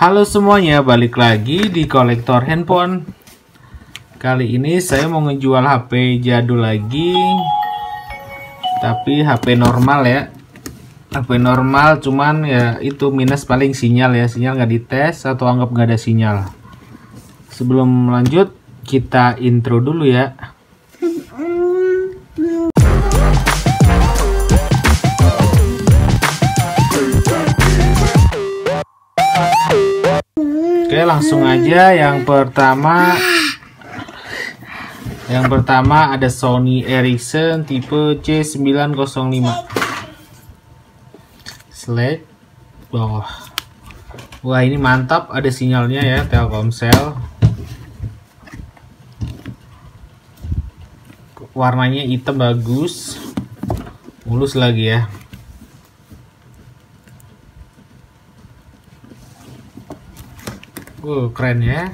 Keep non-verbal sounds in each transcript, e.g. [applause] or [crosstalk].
Halo semuanya, balik lagi di kolektor handphone. Kali ini saya mau ngejual HP jadul lagi. Tapi HP normal ya. HP normal cuman ya itu minus paling sinyal ya. Sinyal nggak dites atau anggap nggak ada sinyal. Sebelum lanjut, kita intro dulu ya. Oke langsung aja. Yang pertama Yang pertama ada Sony Ericsson tipe C905 Select Wah Wah ini mantap. Ada sinyalnya ya Telkomsel. Warnanya hitam bagus. Mulus lagi ya Uh, keren ya.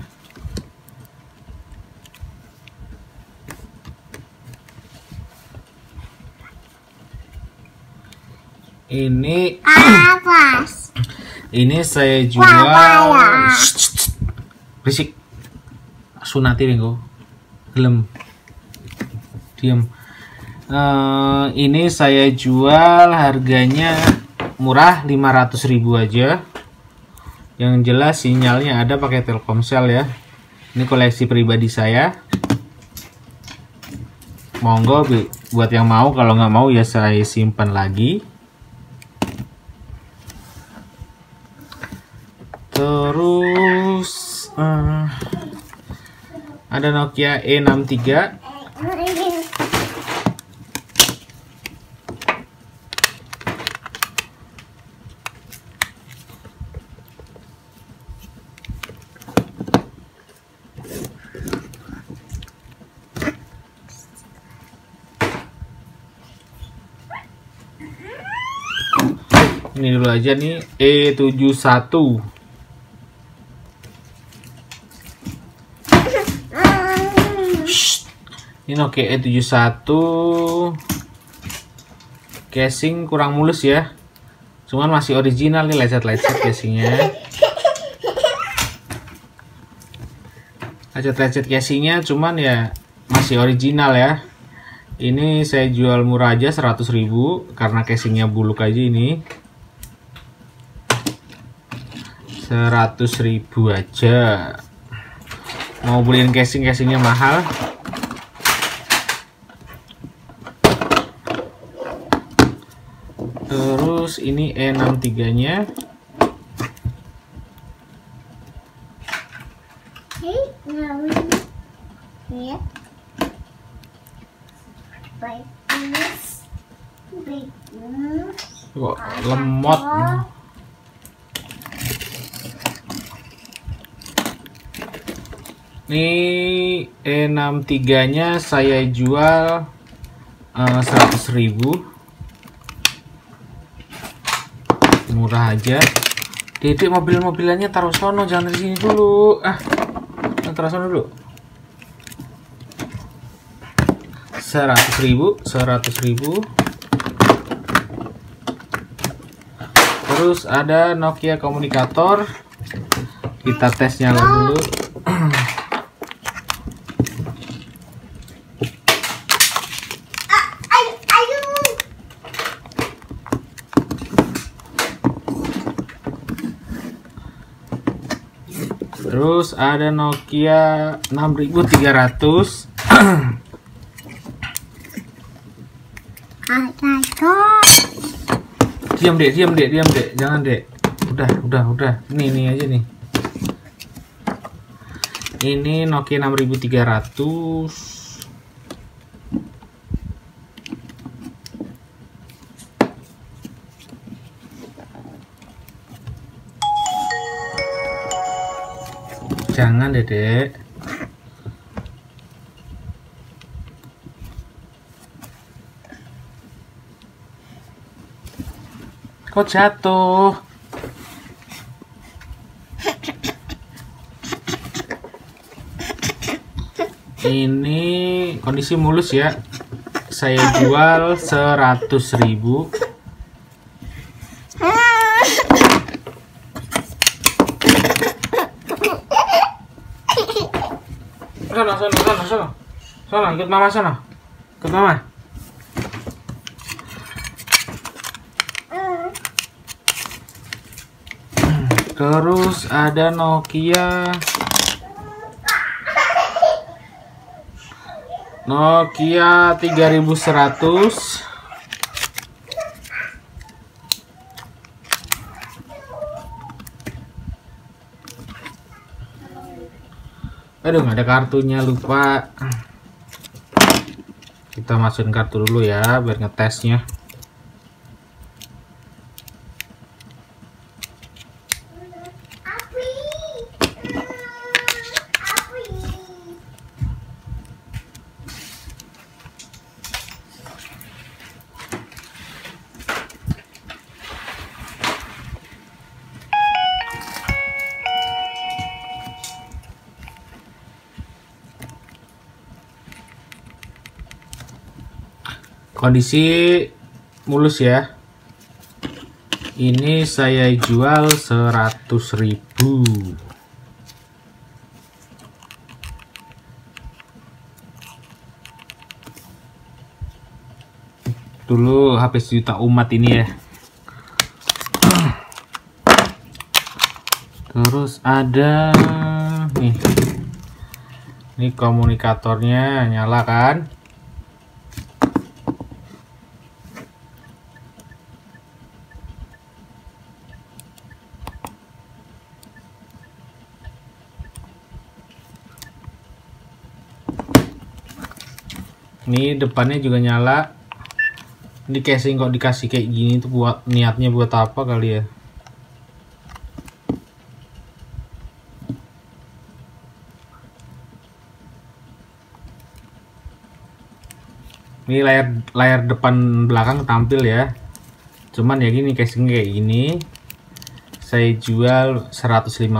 Ini Awas. [clears throat] ini saya jual. Berisik. Sunati Bengko. Gelem. Diam. Eh, ini saya jual harganya murah 500.000 aja. Yang jelas sinyalnya ada pakai Telkomsel ya. Ini koleksi pribadi saya. Monggo Bu, buat yang mau, kalau nggak mau ya saya simpan lagi. Terus eh, ada Nokia E63 ini dulu aja nih E71. Shh. ini Nokia E71. Casing kurang mulus ya. Cuman masih original nih lecet-lecet casingnya. Lecet-lecet casingnya cuman ya masih original ya. Ini saya jual murah aja 100.000 karena casingnya buluk aja ini 100.000 aja. Mau beliin casing casingnya mahal. Terus ini E63 nya. Ya. Kok lemot Ini E63 nya saya jual eh, 100.000 Murah aja. Dedek mobil-mobilannya taruh sono jangan di sini dulu. Ah. Taruh sono dulu. 100.000, 100.000. Terus ada Nokia komunikator. Kita tes nyala dulu. Terus ada Nokia 6300. Ayo. Diam dek, diam dek, diam dek, jangan dek. Udah, udah, udah. Ini, ini aja nih. Ini Nokia 6300. Jangan dedek. Kok jatuh? Ini kondisi mulus ya. Saya jual 100.000. Sana, sana, sana, sana. Sana, ikut mama sana. Ikut mama. Terus ada Nokia. Nokia 3100. Aduh, nggak ada kartunya lupa. Kita masukin kartu dulu ya, biar ngetesnya. Kondisi mulus ya. Ini saya jual 100.000. Dulu HP sejuta umat ini ya. Terus ada nih. Ini komunikatornya nyala kan? Ini depannya juga nyala. Ini casing kok dikasih kayak gini tuh buat niatnya buat apa kali ya? Ini layar layar depan belakang tampil ya. Cuman ya gini casing kayak gini. Saya jual 150.000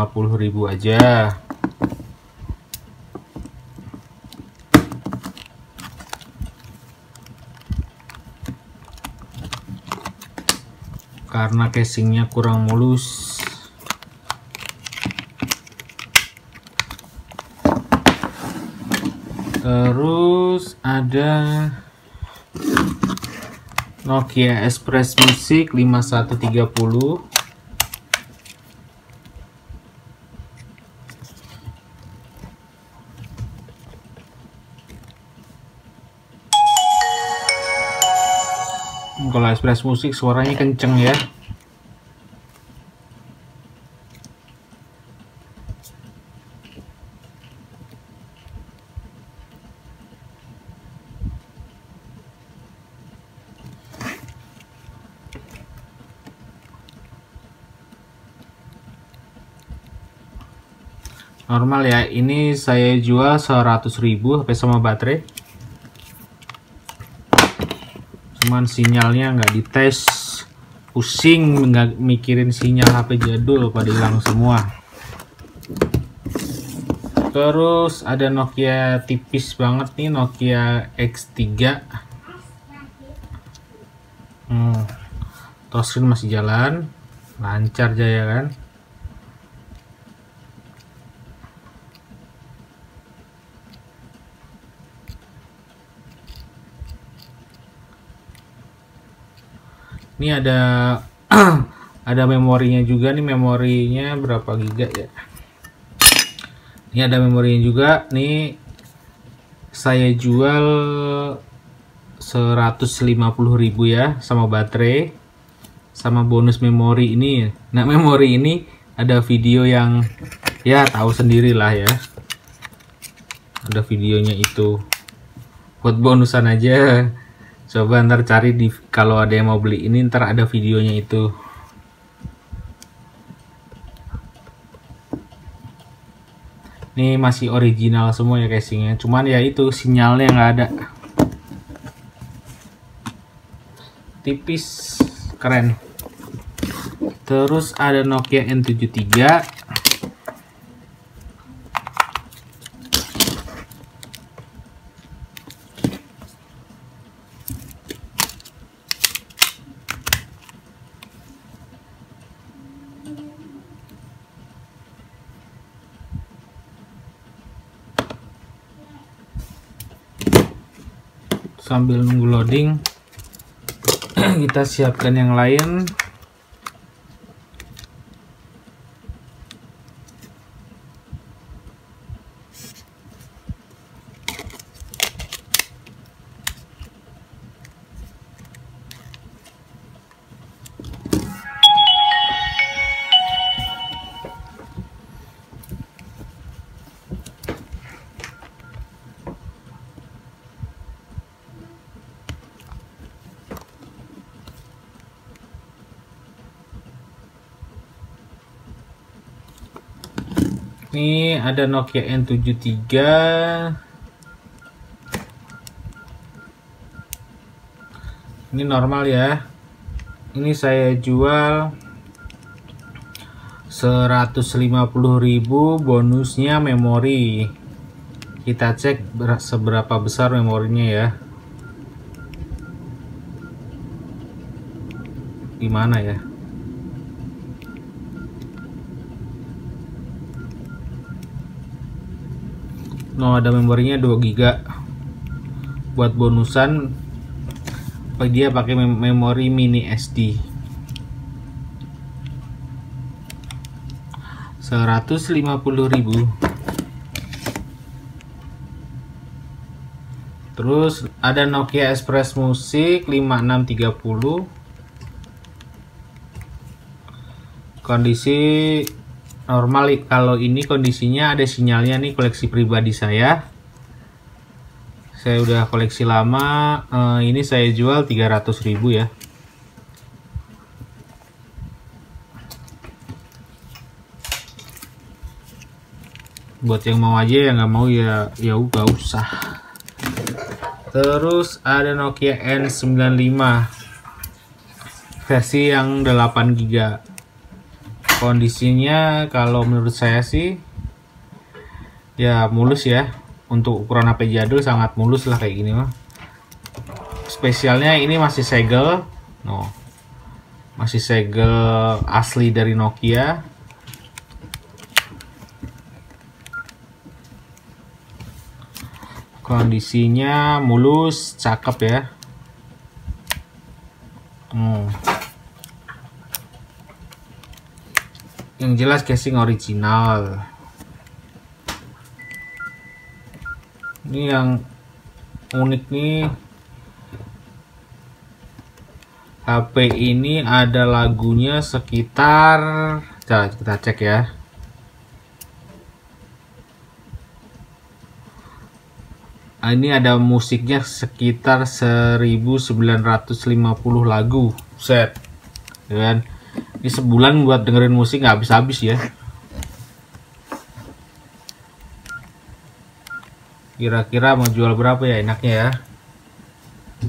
aja. Karena casingnya kurang mulus. Terus ada Nokia Express Music 5130 Express Music suaranya kenceng ya. Normal ya ini saya jual 100.000 HP sama baterai cuman sinyalnya nggak dites. Pusing nggak mikirin sinyal HP jadul pada hilang semua. Terus ada Nokia tipis banget nih Nokia X3 hmm. touchscreen masih jalan. Lancar jaya kan ini ada [clears throat] ada memorinya juga nih memorinya berapa giga ya? Ini ada memorinya juga nih. Saya jual 150.000 ya sama baterai sama bonus memori ini nah memori ini ada video yang ya tahu sendirilah ya. Ada videonya itu. Buat bonusan aja coba ntar cari di kalau ada yang mau beli ini ntar ada videonya itu. Ini masih original semua ya casingnya cuman ya itu sinyalnya nggak ada. Tipis. Keren. Terus ada Nokia N73 sambil nunggu loading [clears throat] kita siapkan yang lain Ini ada Nokia N73. Ini normal ya. Ini saya jual 150.000 bonusnya memori. Kita cek seberapa besar memorinya ya. Gimana ya? No ada memorinya 2 giga. Buat bonusan dia pakai memori mini SD 150.000 terus ada Nokia Express Music 5630 kondisi normal kalau ini kondisinya ada sinyalnya nih koleksi pribadi saya. Saya udah koleksi lama uh, ini saya jual 300.000 ya. Buat yang mau aja yang nggak mau ya ya udah usah. Terus ada Nokia N95 versi yang 8 GB kondisinya kalau menurut saya sih ya mulus ya. Untuk ukuran HP jadul sangat mulus lah kayak gini mah. Spesialnya ini masih segel. No. Masih segel asli dari Nokia. Kondisinya mulus cakep ya. Hmm. Yang jelas casing original. Ini yang unik nih. HP ini ada lagunya sekitar coba kita cek ya. Nah, ini ada musiknya sekitar 1950 lagu set. Ya kan ini sebulan buat dengerin musik nggak habis-habis ya. Kira-kira mau jual berapa ya enaknya ya?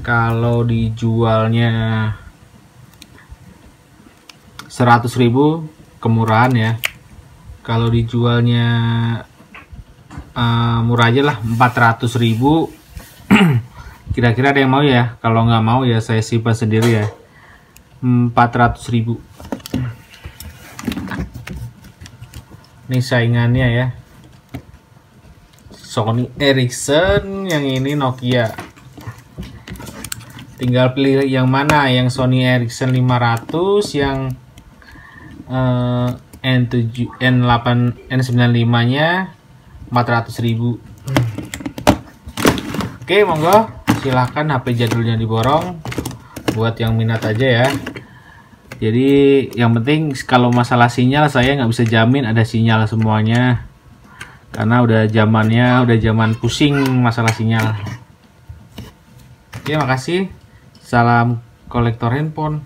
Kalau dijualnya 100.000 kemurahan ya. Kalau dijualnya uh, murah aja lah 400.000 [clears throat] kira-kira ada yang mau ya? Kalau nggak mau ya saya simpan sendiri ya. 400.000 ini saingannya ya. Sony Ericsson yang ini Nokia. Tinggal pilih yang mana? Yang Sony Ericsson 500 yang uh, N7 N8 N95 nya 400.000 Oke monggo. Silahkan HP jadulnya diborong. Buat yang minat aja ya jadi yang penting kalau masalah sinyal saya nggak bisa jamin ada sinyal semuanya. Karena udah zamannya udah zaman pusing masalah sinyal. Oke makasih. Salam kolektor handphone